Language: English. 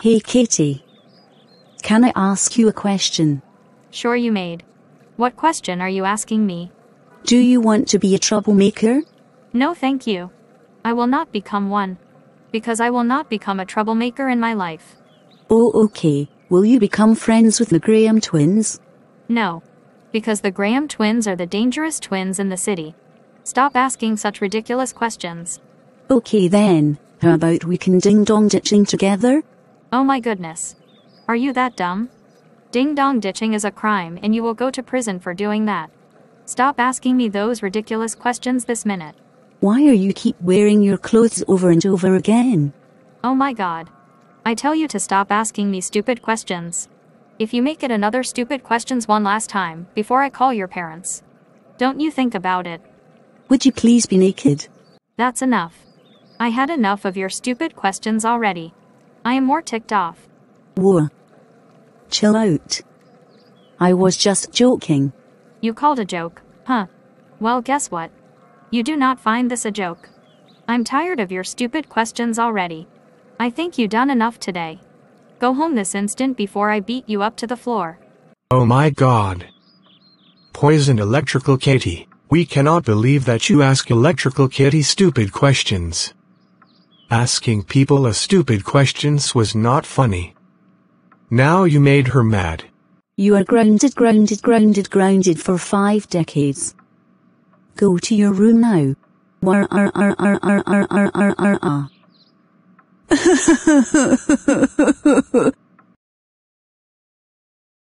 Hey Katie. Can I ask you a question? Sure, you maid. What question are you asking me? Do you want to be a troublemaker? No, thank you. I will not become one. Because I will not become a troublemaker in my life. Oh, okay. Will you become friends with the Graham twins? No. Because the Graham twins are the dangerous twins in the city. Stop asking such ridiculous questions. Okay then. How about we can ding dong ditching together? Oh my goodness. Are you that dumb? Ding dong ditching is a crime and you will go to prison for doing that. Stop asking me those ridiculous questions this minute. Why are you keep wearing your clothes over and over again? Oh my god. I tell you to stop asking me stupid questions. If you make it another stupid questions one last time, before I call your parents. Don't you think about it. Would you please be naked? That's enough. I had enough of your stupid questions already. I am more ticked off. Whoa. Chill out. I was just joking. You called a joke, huh? Well, guess what? You do not find this a joke. I'm tired of your stupid questions already. I think you done enough today. Go home this instant before I beat you up to the floor. Oh my god. Poison Electrical Katie, we cannot believe that you ask Electrical Katie stupid questions. Asking people a stupid questions was not funny. Now you made her mad. You are grounded, grounded, grounded, grounded for five decades. Go to your room now. War ar ar ar ar ar ar ar ar ar.